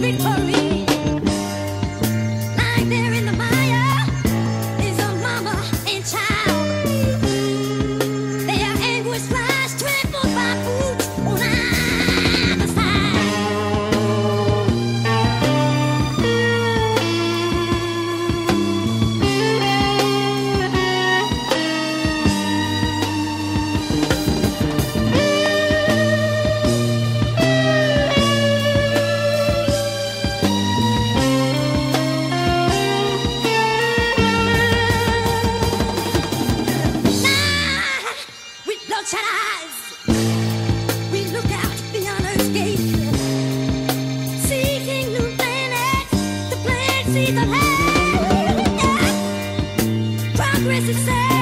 victory. Progress is itself.